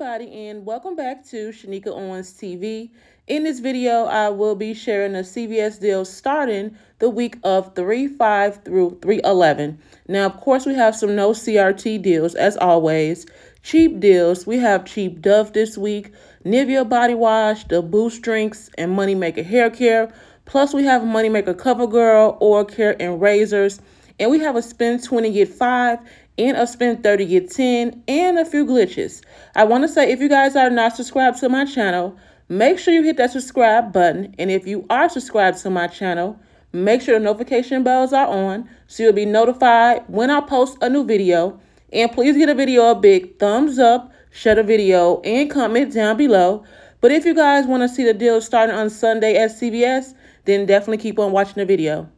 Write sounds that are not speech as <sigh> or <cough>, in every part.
everybody and welcome back to Shenika Owens TV. In this video, I will be sharing a CVS deal starting the week of 3-5 through 3-11. Now, of course, we have some no CRT deals as always. Cheap deals. We have cheap Dove this week, Nivea body wash, the Boost drinks, and Moneymaker hair care. Plus, we have Moneymaker CoverGirl, oral care, and razors. And we have a spend 20 get 5 and a spend 30 get 10 and a few glitches. I want to say if you guys are not subscribed to my channel, make sure you hit that subscribe button. And if you are subscribed to my channel, make sure the notification bells are on so you'll be notified when I post a new video. And please give the video a big thumbs up, share the video, and comment down below. But if you guys want to see the deal starting on Sunday at CVS, then definitely keep on watching the video.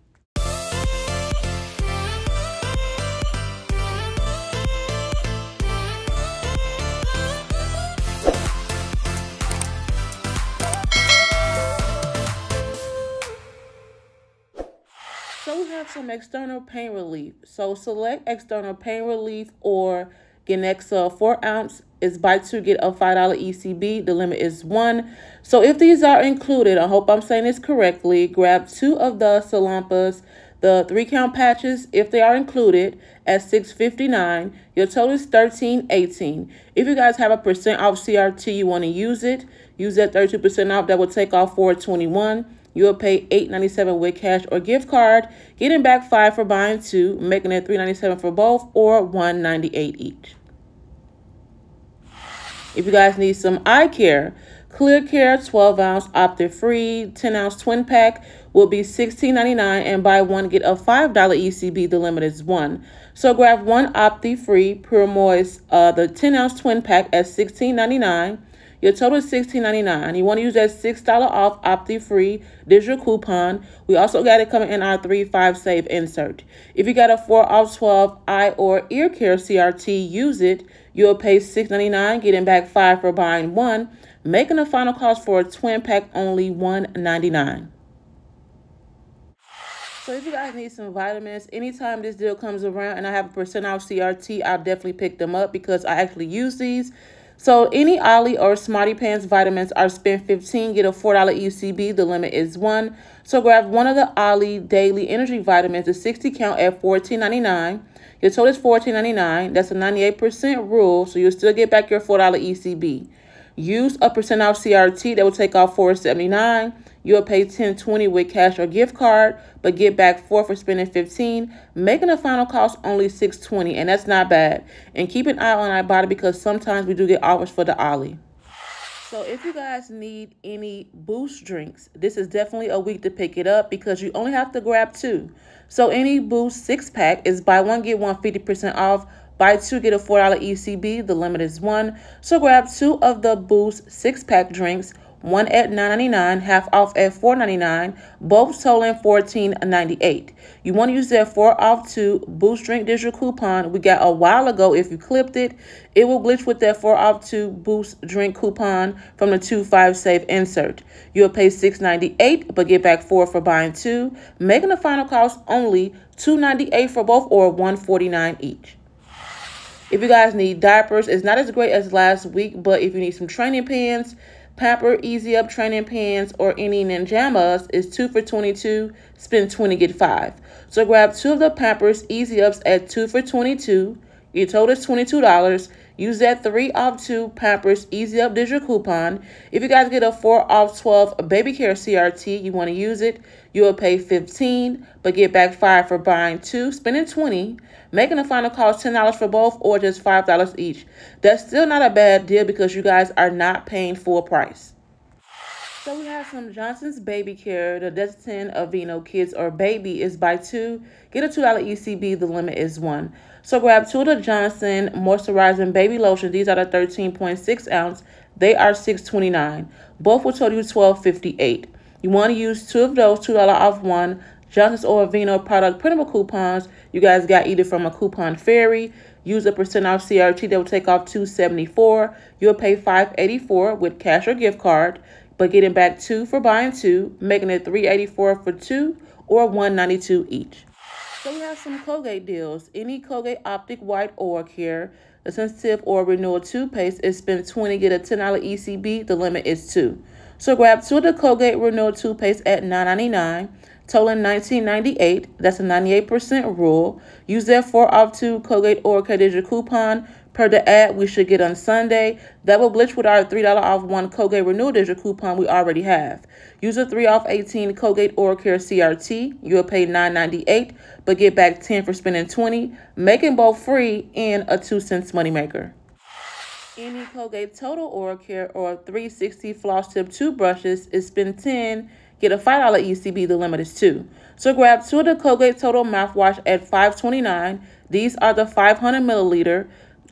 External pain relief. So select external pain relief or Genexa 4 ounce is buy two, get a $5 ECB. The limit is one. So if these are included, I hope I'm saying this correctly, grab two of the Salumpas, the three count patches, if they are included, at 659 Your total is 1318 If you guys have a percent off CRT, you want to use it, use that 32% off. That will take off 421 you will pay $8.97 with cash or gift card, getting back 5 for buying two, making it $3.97 for both or $1.98 each. If you guys need some eye care, Clear Care 12 ounce Opti Free 10 ounce twin pack will be $16.99 and buy one get a $5 ECB. The limit is one. So grab one Opti Free Pure Moist, uh, the 10 ounce twin pack at $16.99 your total is $16.99. You want to use that $6 off Opti-Free digital coupon. We also got it coming in our 3-5 save insert. If you got a 4 off 12 eye or ear care CRT, use it. You'll pay $6.99, getting back 5 for buying one, making the final cost for a twin pack only $1.99. So if you guys need some vitamins, anytime this deal comes around and I have a percent off CRT, I'll definitely pick them up because I actually use these. So any Olly or Smarty Pants vitamins are spend 15, get a $4 ECB. The limit is one. So grab one of the Olly Daily Energy Vitamins, the 60 count at $14.99. Your total is $14.99. That's a 98% rule, so you'll still get back your $4 ECB. Use a percent off CRT that will take off $4.79. You'll pay $10.20 with cash or gift card, but get back 4 for spending 15 making the final cost only $6.20, and that's not bad. And keep an eye on our Ibotta because sometimes we do get offers for the Olly. So if you guys need any Boost drinks, this is definitely a week to pick it up because you only have to grab two. So any Boost six pack is buy one, get one 50% off. Buy two, get a $4 ECB. The limit is one. So grab two of the Boost six pack drinks one at $9.99, half off at $4.99, both totaling $14.98. You want to use that 4 off 2 Boost Drink Digital coupon we got a while ago. If you clipped it, it will glitch with that 4 off 2 Boost Drink coupon from the 2-5 Save insert. You'll pay $6.98 but get back 4 for buying 2, making the final cost only $2.98 for both or $1.49 each. If you guys need diapers, it's not as great as last week, but if you need some training pants, Pamper Easy Up training pants or any Ninjamas is 2 for 22, spend 20, get 5. So grab two of the Pampers Easy Ups at 2 for 22. Your total is $22. Use that 3 off 2 Pampers Easy Up digital coupon. If you guys get a 4 off 12 baby care CRT, you want to use it, you will pay 15 but get back 5 for buying 2, spending 20 making the final cost $10 for both or just $5 each. That's still not a bad deal because you guys are not paying full price. So we have some Johnson's Baby Care. The Desitin Aveeno Kids or Baby is buy two. Get a $2 ECB. The limit is one. So grab two of the Johnson Moisturizing Baby Lotion. These are the 13.6 ounce. They are $6.29. Both will total you $12.58. You want to use two of those, $2 off one. Johnson's or Aveeno product printable coupons. You guys got either from a coupon fairy. Use a percent off CRT that will take off 274. You'll pay 584 with cash or gift card, but getting back two for buying two, making it 384 for two or 192 each. So we have some Colgate deals. Any Colgate Optic White Oral Care. The sensitive or renewal toothpaste is spend 20 get a $10 ECB. The limit is 2. So grab two of the Colgate Renewal toothpaste at $9.99, totaling $19.98. That's a 98% rule. Use that 4 off 2 Colgate Oral Care Digital coupon per the ad we should get on Sunday. That will blitz with our $3 off 1 Colgate Renewal Digital coupon we already have. Use a 3 off 18 Colgate Oral Care CRT. You'll pay $9.98, but get back 10 for spending 20 making both free and a 2 cents moneymaker. Any Colgate Total Oral Care or 360 floss tip toothbrushes is spend 10 get a $5 ECB. The limit is 2. So grab two of the Colgate Total mouthwash at $5.29. These are the 500 milliliter.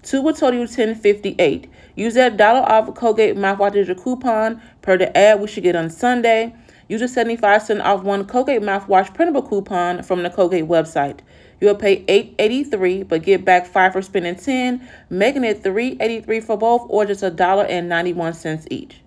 Two will total you $10.58. Use that dollar off Colgate mouthwash digital coupon per the ad we should get on Sunday. Use a 75 cent off one Colgate mouthwash printable coupon from the Colgate website. You'll pay $8.83 but get back 5 for spending 10 making it $3.83 for both or just a dollar and 91 cents each.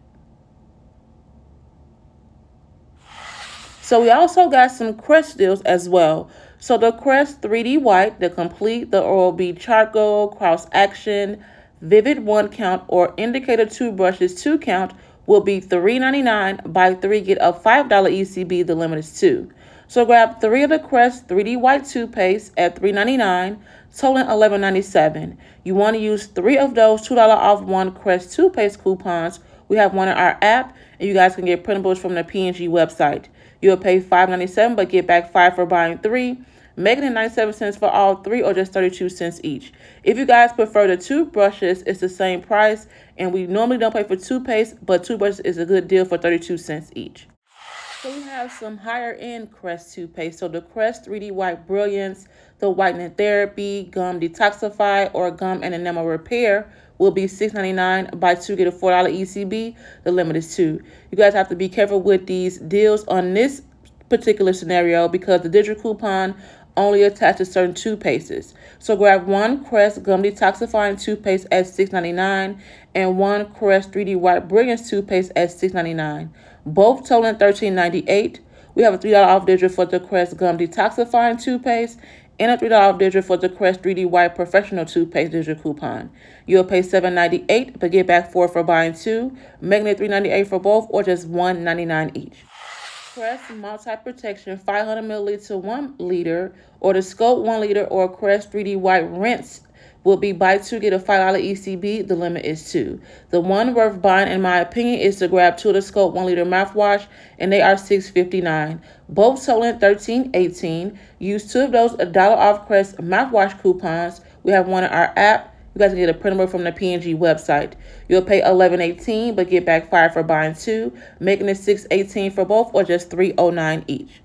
So we also got some Crest deals as well. So the Crest 3D White, the complete, the Oral-B Charcoal, Cross Action, Vivid 1 count, or Indicator toothbrushes 2 count will be $3.99. Buy 3, get a $5 ECB. The limit is 2. So grab 3 of the Crest 3D White toothpaste at $3.99, totaling $11.97. You want to use 3 of those $2 off 1 Crest toothpaste coupons. We have one in our app, and you guys can get printables from the P&G website. You'll pay $5.97 but get back 5 for buying 3 making it 97 cents for all three or just 32 cents each. If you guys prefer the toothbrushes, it's the same price. And we normally don't pay for toothpaste, but toothbrushes is a good deal for 32 cents each. So we have some higher end Crest toothpaste. So the Crest 3D White Brilliance, the Whitening Therapy, Gum Detoxify, or Gum and Enamel Repair will be $6.99. Buy two, get a $4 ECB. The limit is two. You guys have to be careful with these deals on this particular scenario because the digital coupon only attaches certain toothpastes. So grab one Crest Gum Detoxifying toothpaste at $6.99 and one Crest 3D White Brilliance toothpaste at $6.99. Both totaling $13.98. We have a $3 off digital for the Crest Gum Detoxifying toothpaste and a $3 off digital for the Crest 3D White Professional Toothpaste digital coupon. You'll pay $7.98 but get back 4 for buying 2, making it $3.98 for both or just $1.99 each. Crest Multi Protection 500 milliliter 1 liter or the Scope 1 liter or Crest 3D White Rinse will be buy two get a $5 ECB. The limit is two. The one worth buying, in my opinion, is to grab two of the Scope 1 liter mouthwash, and they are $6.59. Both totaling $13.18. Use two of those a dollar off Crest mouthwash coupons. We have one in our app you guys can get a printable from the P&G website. You'll pay $11.18 but get back 5 for buying two, making it $6.18 for both or just $3.09 each.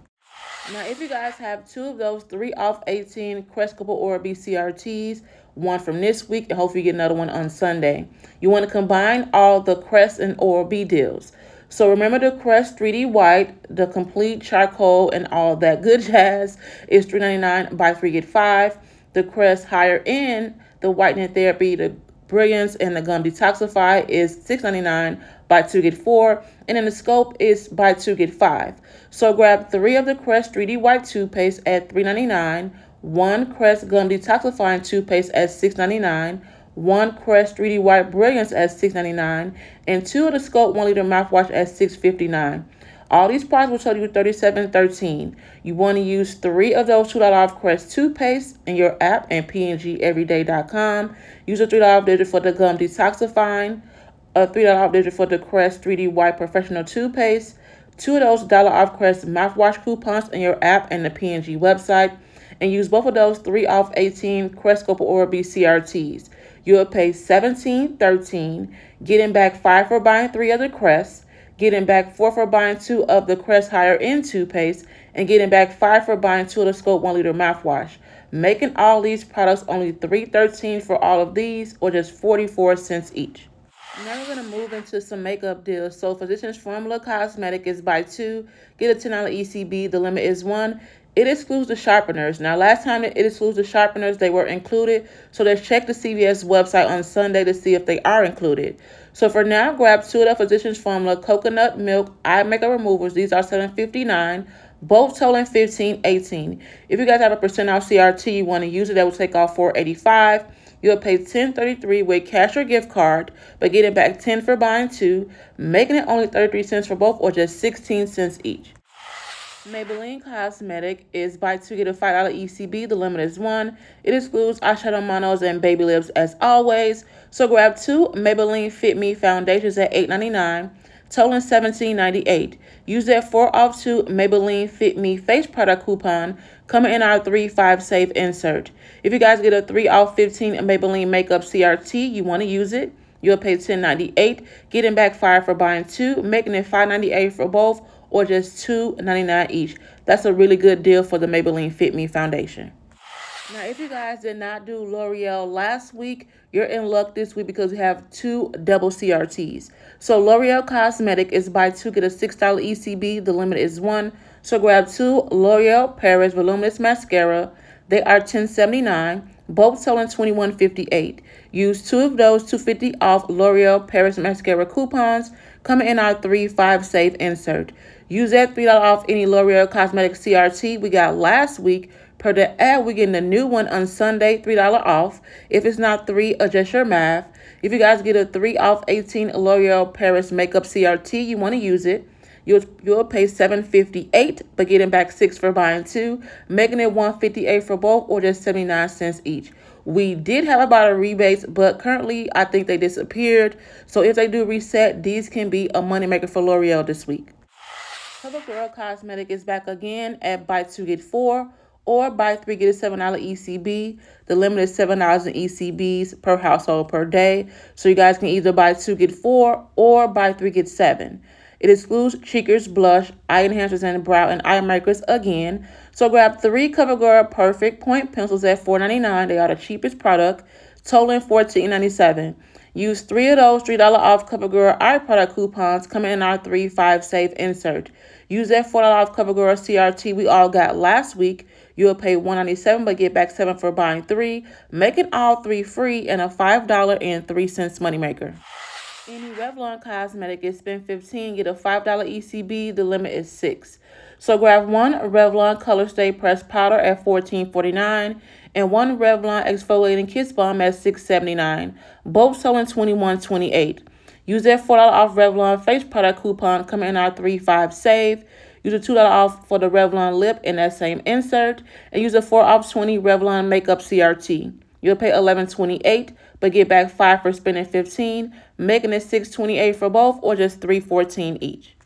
Now, if you guys have two of those 3 off 18 Crest Couple Oral-B one from this week, and hopefully you get another one on Sunday. You want to combine all the Crest and Oral-B deals. So remember the Crest 3D White, the complete charcoal, and all that good <laughs> jazz is $3.99 buy 3 get 5. The Crest higher end the whitening therapy, the brilliance, and the gum detoxify is $6.99 buy two get four and then the scope is buy two get five. So grab three of the crest 3d white toothpaste at $3.99 one crest gum detoxifying toothpaste at $6.99 one crest 3d white brilliance at $6.99 and two of the scope one liter mouthwash at $6.59 all these products will tell you 3713. You want to use three of those $2 off Crest toothpaste in your app and pngeveryday.com. Use a $3 off digit for the gum detoxifying, a $3 off digit for the Crest 3D White Professional Toothpaste, two of those dollar off Crest mouthwash coupons in your app and the PNG website, and use both of those 3 off 18 Crest Couple Oral-B CRTs. You'll pay $17.13, getting back 5 for buying 3 of the Crests, getting back four for buying two of the Crest Higher End toothpaste, and getting back five for buying two of the Scope 1 liter mouthwash. Making all these products only $3.13 for all of these, or just 44 cents each. Now we're going to move into some makeup deals. So Physicians Formula Cosmetic is buy two, get a $10 ECB. The limit is one. It excludes the sharpeners. Now, last time it excludes the sharpeners, they were included. So let's check the CVS website on Sunday to see if they are included. So for now, grab two of the Physicians Formula Coconut Milk Eye Makeup Removers. These are $7.59, both totaling $15.18. If you guys have a percent off CRT, you want to use it, that will take off $4.85. You'll pay $10.33 with cash or gift card, but getting back 10 for buying two, making it only 33 cents for both or just 16 cents each. Maybelline Cosmetic is buy two get a $5 ECB. The limit is one. It excludes eyeshadow monos and baby lips as always. So grab two Maybelline Fit Me foundations at $8.99, totaling $17.98. Use that 4 off 2 Maybelline Fit Me face product coupon coming in our 3 5 save insert. If you guys get a 3 off 15 Maybelline Makeup CRT, you want to use it. You'll pay $10.98, getting back 5 for buying two, making it $5.98 for both or just $2.99 each. That's a really good deal for the Maybelline Fit Me foundation. Now, if you guys did not do L'Oreal last week, you're in luck this week because we have two double CRTs. So L'Oreal Cosmetic is buy two, get a $6 ECB. The limit is one. So grab two L'Oreal Paris Voluminous Mascara. They are $10.79, both selling $21.58. Use two of those 250 off L'Oreal Paris Mascara coupons coming in our 3-5 save insert. Use that $3 off any L'Oreal Cosmetic CRT we got last week. Per the ad, we're getting a new one on Sunday, $3 off. If it's not 3 adjust your math. If you guys get a 3 off 18 L'Oreal Paris Makeup CRT, you want to use it. You'll, you'll pay $7.58, but getting back 6 for buying two, making it $1.58 for both or just 79 cents each. We did have about a rebates, but currently I think they disappeared. So if they do reset, these can be a moneymaker for L'Oreal this week. CoverGirl Cosmetic is back again at buy two get four or buy three get a seven dollar ECB. The limit is seven dollars in ECBs per household per day. So you guys can either buy two get four or buy three get seven. It excludes cheekers, blush, eye enhancers, and brow and eye markers again. So grab three CoverGirl Perfect Point pencils at $4.99. They are the cheapest product, totaling $14.97. Use three of those $3 off CoverGirl eye product coupons coming in our 3-5 save insert. Use that $4 off CoverGirl CRT we all got last week. You'll pay 197 but get back 7 for buying 3, making all 3 free and a $5.03 moneymaker. Any Revlon cosmetic is spend 15 get a $5 ECB. The limit is 6 So grab one Revlon Color Stay Pressed Powder at $14.49 and one Revlon Exfoliating Kiss Balm at $6.79. Both selling $21.28. Use that $4 off Revlon face product coupon coming in our 3-5 save. Use a $2 off for the Revlon lip in that same insert. And use a 4 off 20 Revlon makeup CRT. You'll pay $11.28, but get back 5 for spending 15 making it $6.28 for both or just $3.14 each.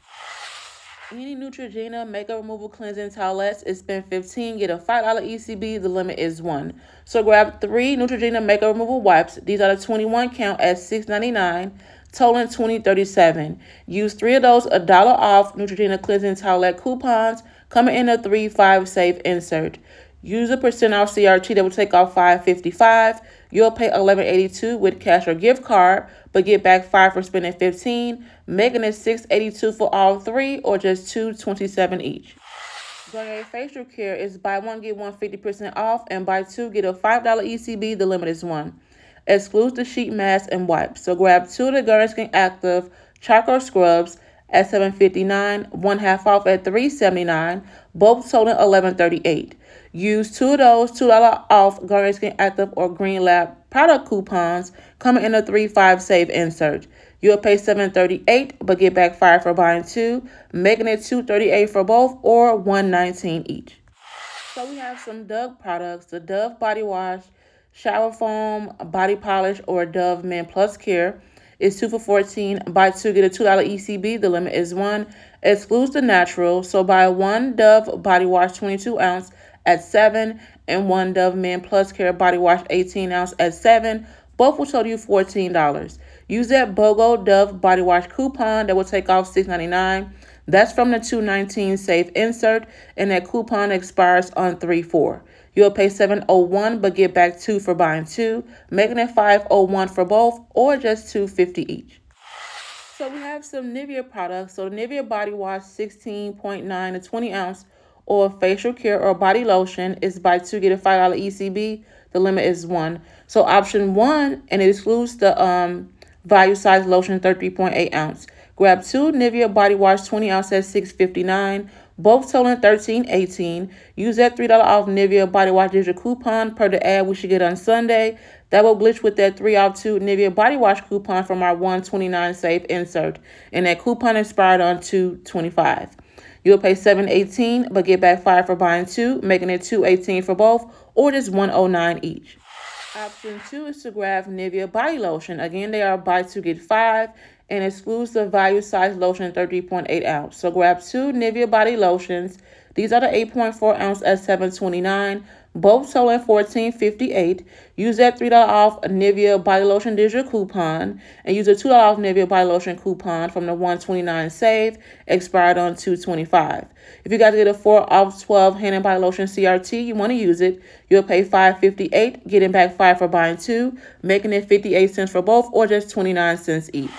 Any Neutrogena makeup removal cleansing towelettes is spend 15 get a $5 ECB. The limit is 1. So grab 3 Neutrogena makeup removal wipes. These are the 21 count at $6.99 totaling 2037. Use three of those a dollar off Neutrogena cleansing towelette coupons coming in a 3-5 save insert. Use a percent off CRT that will take off 555. You'll pay 1182 with cash or gift card, but get back 5 for spending 15, making it 682 for all three or just 227 each. Garnier Facial Care is buy one get one 50% off and buy two get a $5 ECB. The limit is one excludes the sheet mask and wipes. So grab two of the Skin Active Charcoal Scrubs at $7.59, one half off at $3.79, both at $11.38. Use two of those $2 off Garnier Skin Active or Green Lab product coupons coming in a 3-5 save insert. You'll pay $7.38 but get back 5 for buying two, making it $2.38 for both or $1.19 each. So we have some Dove products. The Dove Body Wash shower foam, body polish, or Dove Men Plus Care is 2 for 14. Buy two, get a $2 ECB. The limit is 1. Excludes the natural. So buy one Dove body wash 22 ounce at 7 and one Dove Men Plus Care body wash 18 ounce at 7. Both will total you $14. Use that BOGO Dove body wash coupon that will take off $6.99. That's from the 219 safe insert, and that coupon expires on 3 4. You'll pay 701 but get back 2 for buying 2, making it 501 for both or just 250 each. So we have some Nivea products. So Nivea Body Wash 16.9 to 20 ounce or facial care or body lotion is buy 2 get a $5 ECB. The limit is 1. So option 1 and it excludes the um value size lotion 33.8 ounce. Grab two Nivea Body Wash 20 ounce at 6.59 both totaling $13.18. Use that $3 off Nivea Body Wash digital coupon per the ad we should get on Sunday. That will glitch with that 3 off 2 Nivea Body Wash coupon from our 129 safe insert. And that coupon expired on 225. You'll pay 718 but get back 5 for buying 2, making it 218 for both, or just 109 each. Option 2 is to grab Nivea Body Lotion. Again, they are buy 2 get 5 and excludes the value size lotion 30.8 ounce. So grab two Nivea body lotions. These are the 8.4 ounce at 7.29. Both totaling 14.58. Use that $3 off Nivea body lotion digital coupon and use a $2 off Nivea body lotion coupon from the 129 save expired on 225. If you got to get a 4 off 12 hand and body lotion CRT, you want to use it. You'll pay 5.58, getting back 5 for buying 2, making it 58 cents for both or just 29 cents each.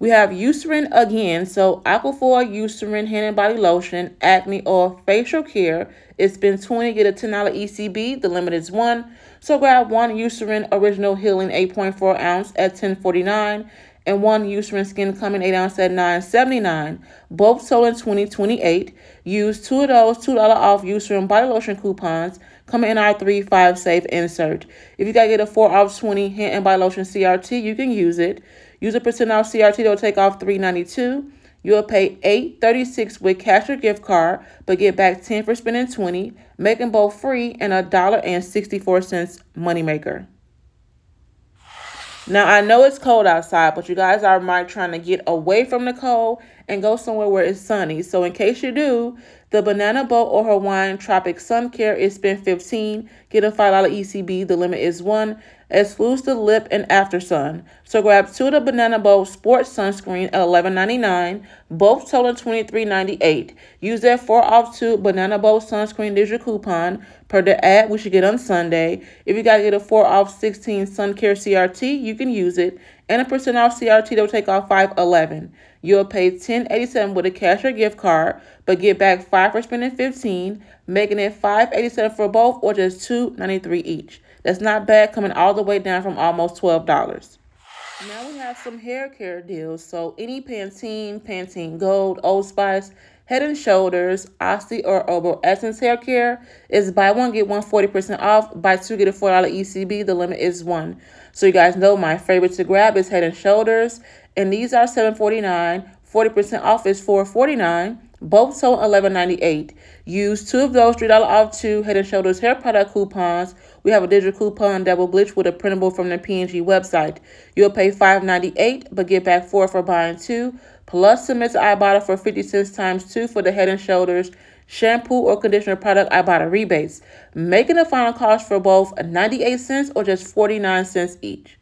We have Eucerin again. So Aquaphor Eucerin Hand and Body Lotion, Acne or Facial Care. It's been 20 get a $10 ECB. The limit is 1. So grab one Eucerin Original Healing 8.4 ounce at 10.49 and one Eucerin Skin Calming 8 ounce at 9.79. Both sold in 2028. Use two of those $2 off Eucerin Body Lotion coupons coming in our 3 5 safe insert. If you got to get a 4 off 20 hand and body lotion CRT, you can use it. Use a percent off CRT, that will take off $3.92. You'll pay $8.36 with cash or gift card, but get back 10 for spending 20, making both free and a dollar and 64 cents moneymaker. Now, I know it's cold outside, but you guys are might trying to get away from the cold and go somewhere where it's sunny. So in case you do, the Banana Boat or Hawaiian Tropic Sun Care is spend 15 Get a $5 ECB. The limit is 1 excludes the lip and after sun. So grab two of the Banana Boat Sports Sunscreen at $11.99, both total $23.98. Use that 4 off 2 Banana Boat Sunscreen digital coupon per the ad we should get on Sunday. If you got to get a 4 off 16 Sun Care CRT, you can use it. And a percent off CRT, they'll take off 511. You'll pay $10.87 with a cash or gift card, but get back 5 for spending 15 making it $5.87 for both or just $2.93 each. That's not bad coming all the way down from almost $12. Now we have some hair care deals. So any Pantene, Pantene Gold, Old Spice, Head and Shoulders, Oxy, or Herbal Essence Hair Care is buy one, get one 40% off. Buy two, get a $4 ECB. The limit is one. So you guys know my favorite to grab is Head and Shoulders. And these are $7.49. 40% off is $4.49. Both sold $11.98. Use two of those $3 off two Head & Shoulders hair product coupons. We have a digital coupon will glitch with a printable from the P&G website. You'll pay $5.98 but get back 4 for buying two. Plus submit to Ibotta for 50 cents times 2 for the Head & Shoulders shampoo or conditioner product Ibotta rebates. Making the final cost for both 98 cents or just 49 cents each.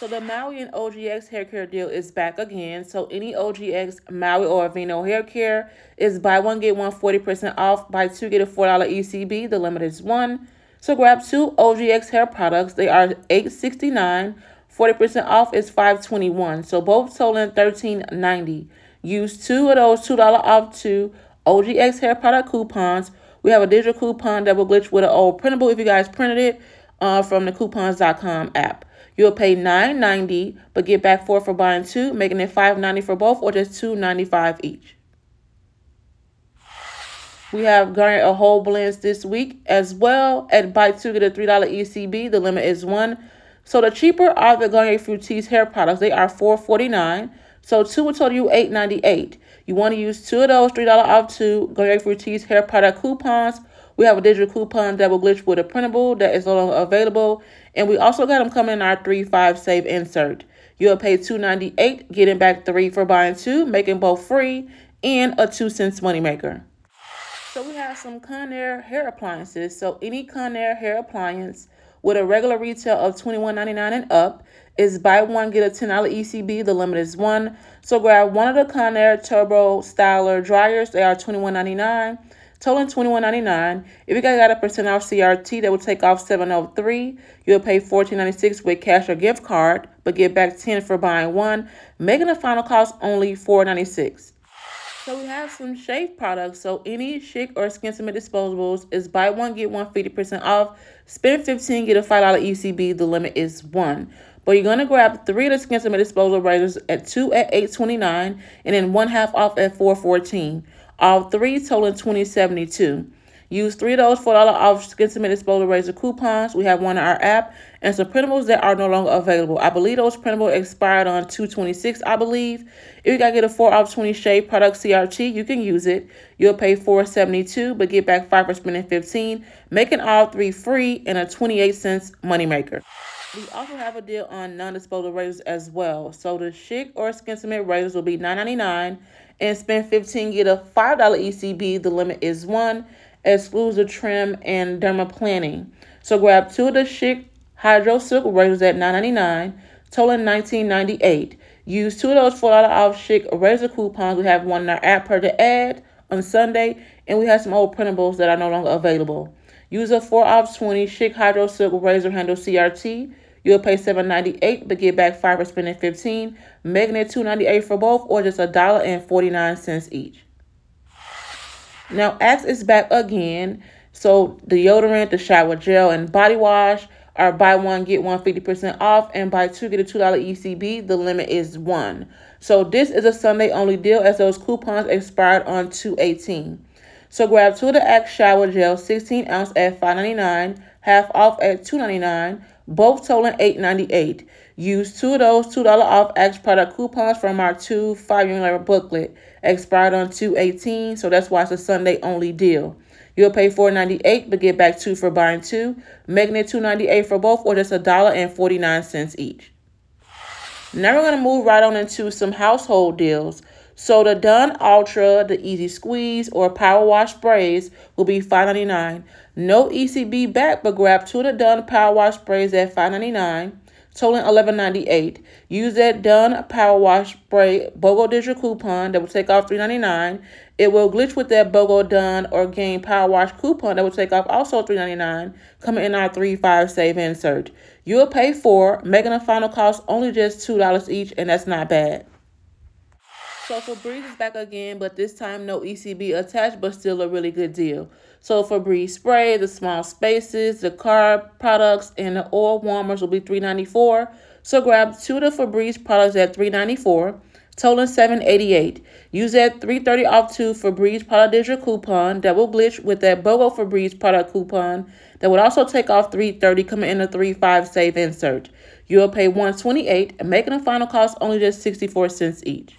So the Maui and OGX hair care deal is back again. So any OGX, Maui, or Aveeno hair care is buy one, get one 40% off. Buy two, get a $4 ECB. The limit is one. So grab two OGX hair products. They are $8.69. 40% off is $5.21. So both totaling $13.90. Use two of those $2 off two OGX hair product coupons. We have a digital coupon that will glitch with an old printable if you guys printed it uh, from the coupons.com app. You'll pay $9.90 but get back 4 for buying 2, making it $5.90 for both or just $2.95 each. We have Garnier a whole blends this week as well. At buy 2 get a $3 ECB. The limit is 1. So the cheaper are the Garnier Fructis hair products. They are $4.49. So 2 will total you $8.98. You want to use two of those $3 off two Garnier Fructis hair product coupons we have a digital coupon that will glitch with a printable that is no longer available. And we also got them coming in our 3-5 save insert. You'll pay $2.98, getting back 3 for buying 2, making both free, and a 2 cents moneymaker. So we have some Conair hair appliances. So any Conair hair appliance with a regular retail of $21.99 and up is buy one, get a $10 ECB. The limit is one. So grab one of the Conair Turbo Styler dryers. They are $21.99 totaling $21.99. If you guys got a percent off CRT, that will take off 703. You'll pay $14.96 with cash or gift card, but get back 10 for buying one, making the final cost only $4.96. So we have some shave products. So any Schick or Skintimate disposables is buy one, get one 50% off. Spend 15 get a $5 ECB. The limit is one. But you're going to grab three of the Skintimate disposable razors at two at $8.29 and then one half off at $4.14. All three totaling 2072. Use three of those $4 off Skintimate Disposable Razor coupons. We have one in our app and some printables that are no longer available. I believe those printables expired on 226, I believe. If you got to get a 4 off 20 shade product CRT, you can use it. You'll pay 472 but get back 5 for spending 15 making all three free and a 28 cents moneymaker. We also have a deal on non-disposable razors as well. So the Schick or Skintimate razors will be $9.99 and spend 15 get a $5 ECB. The limit is 1 excludes the trim and dermaplaning. So grab two of the Schick Hydro Silk razors at $9.99, totaling $19.98. Use two of those $4 off Schick razor coupons. We have one in our app per the ad on Sunday, and we have some old printables that are no longer available. Use a 4 off 20 Schick Hydro Silk razor handle CRT. You'll pay $7.98 but get back 5 for spending 15 making it $2.98 for both or just $1.49 each. Now, Axe is back again. So, the deodorant, the shower gel, and body wash are buy one, get one 50% off, and buy two, get a $2 ECB. The limit is one. So, this is a Sunday only deal as those coupons expired on 218. So, grab two of the Axe shower gel, 16 ounce at $5.99, half off at $2.99, both totaling $8.98. Use two of those $2 off Axe product coupons from our two 5 year booklet expired on 218 so that's why it's a Sunday only deal. You'll pay $4.98 but get back two for buying two, making it $2.98 for both or just a dollar and 49 cents each. Now we're going to move right on into some household deals. So the Dawn Ultra, the Easy Squeeze, or Power Wash sprays will be $5.99. No ECB back, but grab two of the Dawn Power Wash sprays at $5.99 totaling $11.98. Use that Dawn Power Wash Spray BOGO digital coupon that will take off $3.99. It will glitch with that BOGO Dawn or Gain Power Wash coupon that will take off also $3.99, coming in our 3-5 save insert. You'll pay for, making a final cost only just $2 each, and that's not bad. So Febreze is back again, but this time no ECB attached, but still a really good deal. So Febreze spray, the small spaces, the car products, and the oil warmers will be $3.94. So grab two of the Febreze products at $3.94, totaling $7.88. Use that 330 off two Febreze product digital coupon that will glitch with that BOGO Febreze product coupon that would also take off 330 coming in a 3.5 save insert. You'll pay 128 and making the final cost only just 64 cents each.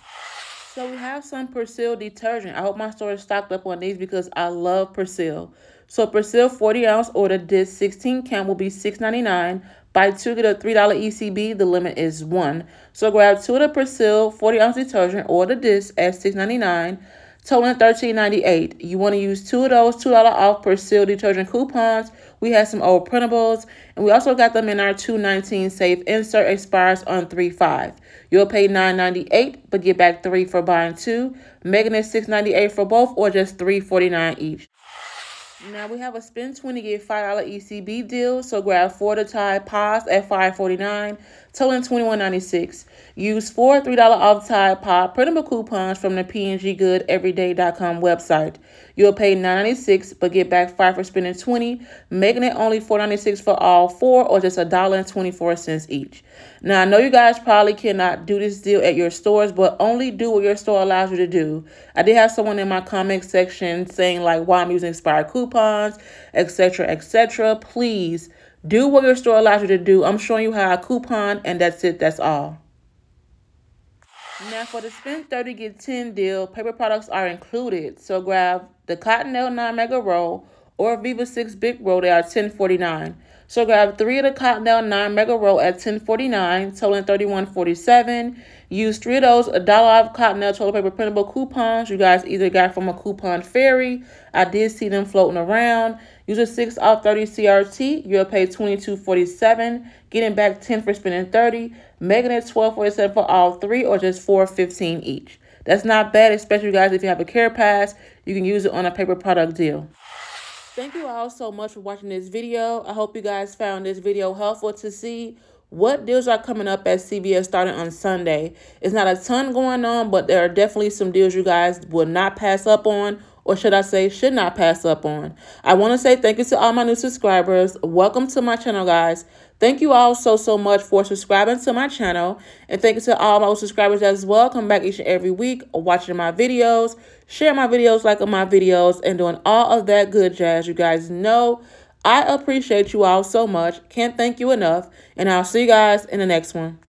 So we have some Persil detergent. I hope my store is stocked up on these because I love Persil. So Persil 40 ounce order disc 16 can will be $6.99. Buy two, get a $3 ECB. The limit is one. So grab two of the Persil 40 ounce detergent or the disc at $6.99 totaling $13.98. You want to use two of those $2 off Persil detergent coupons. We have some old printables, and we also got them in our 219 safe insert expires on 3-5. You'll pay $9.98, but get back 3 for buying 2, making it $6.98 for both or just $3.49 each. Now we have a spend 20 get $5 ECB deal. So grab four to Tide Pods at $5.49, totaling $21.96. Use four $3 off Tide Pod printable coupons from the PNG Good Everyday.com website. You'll pay $9.96 but get back 5 for spending 20 making it only $4.96 for all four or just $1.24 each. Now, I know you guys probably cannot do this deal at your stores, but only do what your store allows you to do. I did have someone in my comment section saying like why I'm using expired coupons, etc., etc. Please do what your store allows you to do. I'm showing you how I coupon and that's it. That's all. Now for the spend 30 get 10 deal, paper products are included. So grab the Cottonelle 9 Mega Roll or Viva 6 Big Roll. They are 10.49. So grab three of the Cottonelle 9 Mega Roll at 10.49, totaling 31.47. Use three of those a dollar off Cottonelle toilet paper printable coupons. You guys either got from a coupon fairy. I did see them floating around. Use a 6 off 30 CRT. You'll pay 22.47, getting back 10 for spending 30, making it 12.47 for all three or just 4.15 each. That's not bad, especially guys if you have a care pass, you can use it on a paper product deal. Thank you all so much for watching this video. I hope you guys found this video helpful to see what deals are coming up at CVS starting on Sunday. It's not a ton going on, but there are definitely some deals you guys will not pass up on or should I say should not pass up on. I want to say thank you to all my new subscribers. Welcome to my channel, guys. Thank you all so, so much for subscribing to my channel. And thank you to all my subscribers as well. Come back each and every week watching my videos, sharing my videos, liking my videos, and doing all of that good jazz. You guys know I appreciate you all so much. Can't thank you enough. And I'll see you guys in the next one.